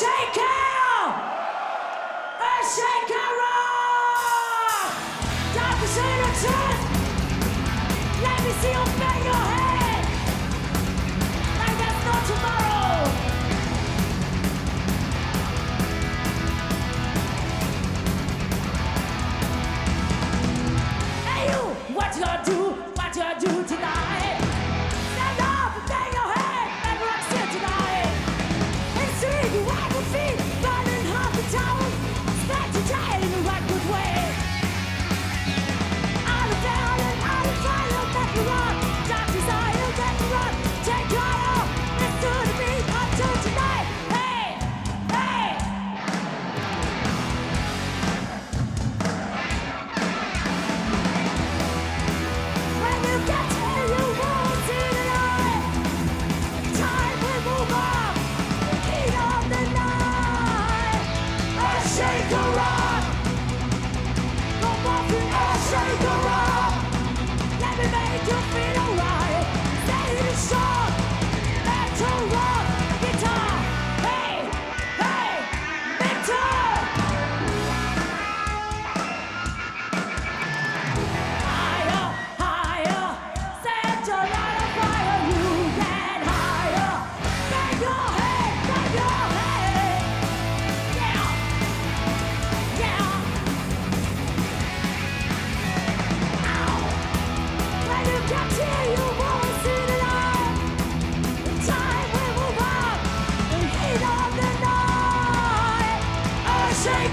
Shaker! A! Doctor let me see your face!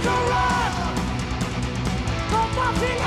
to run! Go fucking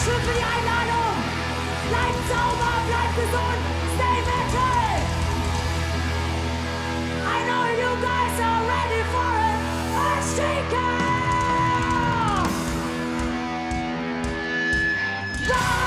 Dankeschön für die Einladung. Bleibt sauber, bleibt gesund. Stay metal. I know you guys are ready for it. Earthshaker. Go!